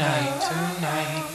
tonight, tonight.